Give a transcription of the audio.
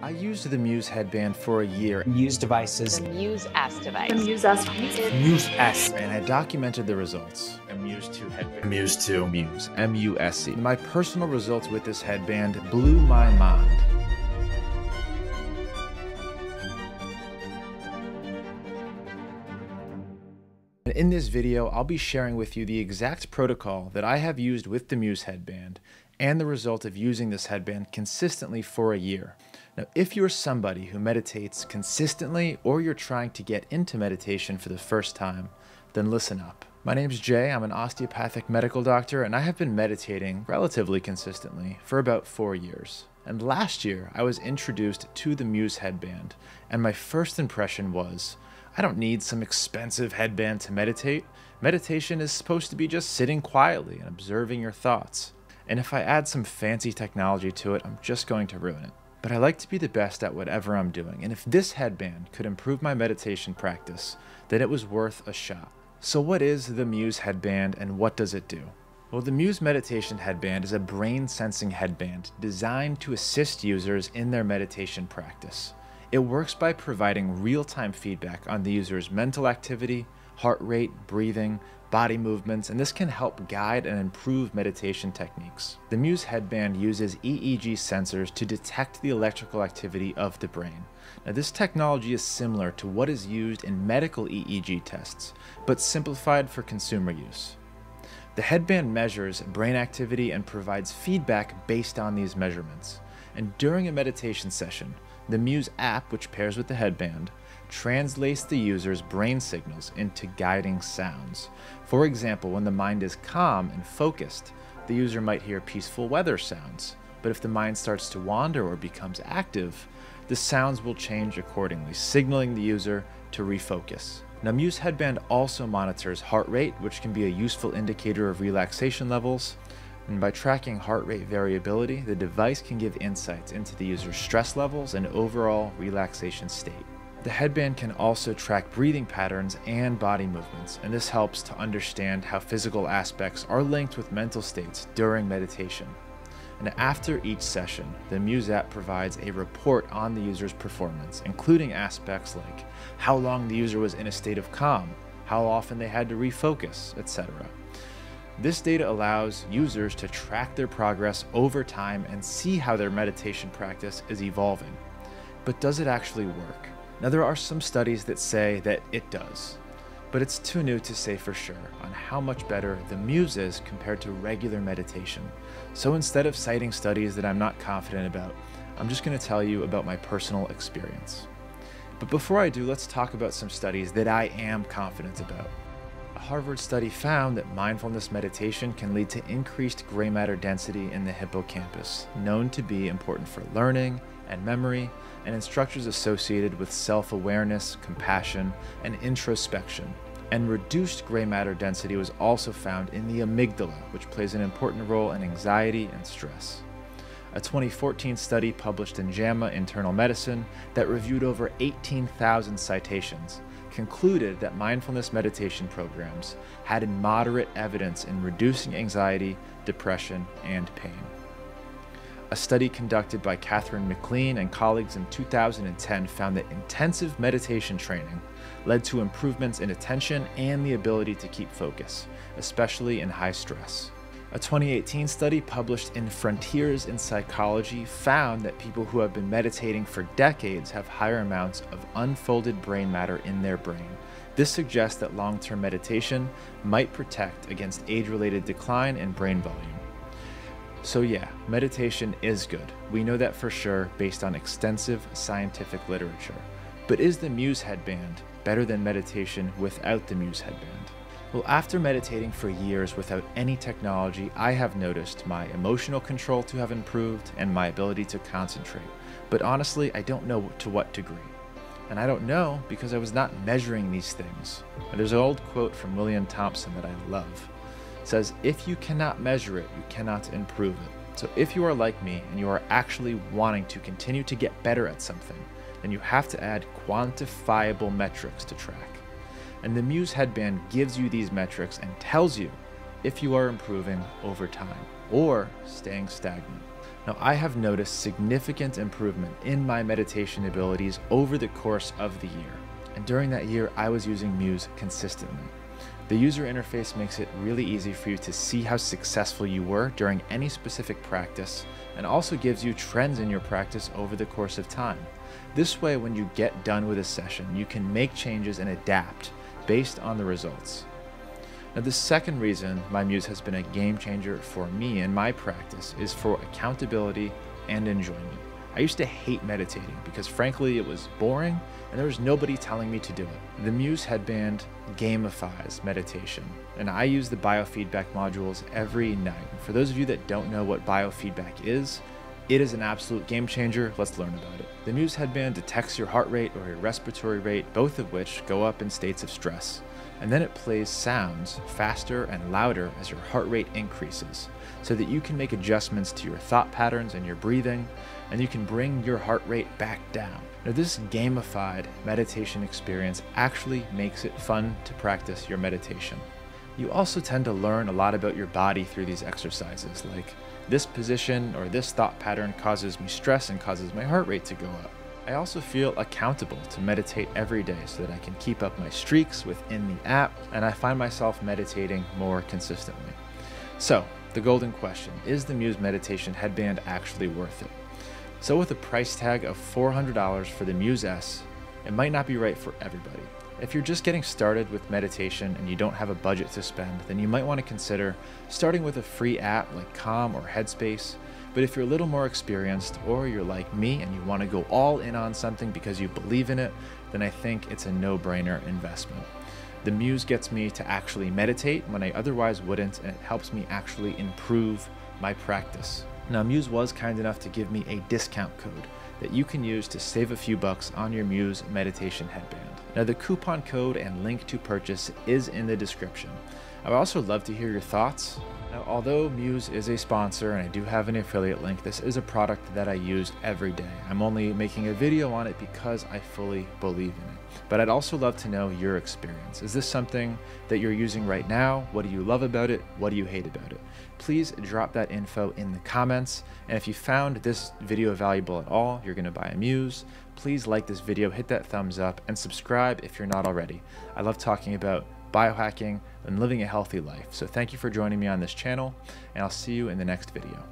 I used the Muse headband for a year. Muse devices. The Muse S device. The Muse S. Muse S. And I documented the results. A Muse 2 headband. Muse 2. Muse. M-U-S-E. My personal results with this headband blew my mind. In this video, I'll be sharing with you the exact protocol that I have used with the Muse headband and the result of using this headband consistently for a year. Now, if you're somebody who meditates consistently or you're trying to get into meditation for the first time, then listen up. My name is Jay, I'm an osteopathic medical doctor, and I have been meditating relatively consistently for about four years. And last year, I was introduced to the Muse headband, and my first impression was I don't need some expensive headband to meditate. Meditation is supposed to be just sitting quietly and observing your thoughts. And if I add some fancy technology to it, I'm just going to ruin it. But I like to be the best at whatever I'm doing, and if this headband could improve my meditation practice, then it was worth a shot. So, what is the Muse headband and what does it do? Well, the Muse Meditation Headband is a brain sensing headband designed to assist users in their meditation practice. It works by providing real time feedback on the user's mental activity, heart rate, breathing, body movements, and this can help guide and improve meditation techniques. The Muse headband uses EEG sensors to detect the electrical activity of the brain. Now, this technology is similar to what is used in medical EEG tests, but simplified for consumer use. The headband measures brain activity and provides feedback based on these measurements. And during a meditation session, the Muse app, which pairs with the headband, translates the user's brain signals into guiding sounds. For example, when the mind is calm and focused, the user might hear peaceful weather sounds. But if the mind starts to wander or becomes active, the sounds will change accordingly, signaling the user to refocus. Now, Muse Headband also monitors heart rate, which can be a useful indicator of relaxation levels. And by tracking heart rate variability, the device can give insights into the user's stress levels and overall relaxation state. The headband can also track breathing patterns and body movements, and this helps to understand how physical aspects are linked with mental states during meditation. And after each session, the Muse app provides a report on the user's performance, including aspects like how long the user was in a state of calm, how often they had to refocus, etc. This data allows users to track their progress over time and see how their meditation practice is evolving. But does it actually work? Now, there are some studies that say that it does, but it's too new to say for sure on how much better the Muse is compared to regular meditation. So instead of citing studies that I'm not confident about, I'm just going to tell you about my personal experience. But before I do, let's talk about some studies that I am confident about. A Harvard study found that mindfulness meditation can lead to increased gray matter density in the hippocampus, known to be important for learning and memory, and in structures associated with self awareness, compassion, and introspection. And reduced gray matter density was also found in the amygdala, which plays an important role in anxiety and stress. A 2014 study published in JAMA Internal Medicine that reviewed over 18,000 citations concluded that mindfulness meditation programs had moderate evidence in reducing anxiety, depression, and pain. A study conducted by Katherine MacLean and colleagues in 2010 found that intensive meditation training led to improvements in attention and the ability to keep focus, especially in high stress. A 2018 study published in Frontiers in Psychology found that people who have been meditating for decades have higher amounts of unfolded brain matter in their brain. This suggests that long term meditation might protect against age related decline in brain volume. So, yeah, meditation is good. We know that for sure based on extensive scientific literature. But is the Muse headband better than meditation without the Muse headband? Well, after meditating for years without any technology, I have noticed my emotional control to have improved and my ability to concentrate. But honestly, I don't know to what degree. And I don't know because I was not measuring these things. And there's an old quote from William Thomson that I love says, if you cannot measure it, you cannot improve it. So if you are like me and you are actually wanting to continue to get better at something, then you have to add quantifiable metrics to track. And the Muse headband gives you these metrics and tells you if you are improving over time or staying stagnant. Now, I have noticed significant improvement in my meditation abilities over the course of the year. And during that year, I was using Muse consistently. The user interface makes it really easy for you to see how successful you were during any specific practice and also gives you trends in your practice over the course of time. This way, when you get done with a session, you can make changes and adapt based on the results. Now, the second reason my Muse has been a game changer for me in my practice is for accountability and enjoyment. I used to hate meditating because, frankly, it was boring and there was nobody telling me to do it. The Muse headband gamifies meditation, and I use the biofeedback modules every night. For those of you that don't know what biofeedback is, it is an absolute game changer. Let's learn about it. The Muse headband detects your heart rate or your respiratory rate, both of which go up in states of stress and then it plays sounds faster and louder as your heart rate increases so that you can make adjustments to your thought patterns and your breathing and you can bring your heart rate back down. Now, this gamified meditation experience actually makes it fun to practice your meditation. You also tend to learn a lot about your body through these exercises, like this position or this thought pattern causes me stress and causes my heart rate to go up. I also feel accountable to meditate every day so that I can keep up my streaks within the app and I find myself meditating more consistently. So, the golden question is the Muse Meditation headband actually worth it? So, with a price tag of $400 for the Muse S, it might not be right for everybody. If you're just getting started with meditation and you don't have a budget to spend, then you might want to consider starting with a free app like Calm or Headspace but if you're a little more experienced or you're like me and you want to go all in on something because you believe in it, then I think it's a no brainer investment. The Muse gets me to actually meditate when I otherwise wouldn't, and it helps me actually improve my practice. Now, Muse was kind enough to give me a discount code that you can use to save a few bucks on your Muse meditation headband. Now, the coupon code and link to purchase is in the description. I would also love to hear your thoughts now, although Muse is a sponsor and I do have an affiliate link, this is a product that I use every day. I'm only making a video on it because I fully believe in it. But I'd also love to know your experience. Is this something that you're using right now? What do you love about it? What do you hate about it? Please drop that info in the comments. And if you found this video valuable at all, you're gonna buy a Muse, please like this video, hit that thumbs up, and subscribe if you're not already. I love talking about biohacking, and living a healthy life. So thank you for joining me on this channel, and I'll see you in the next video.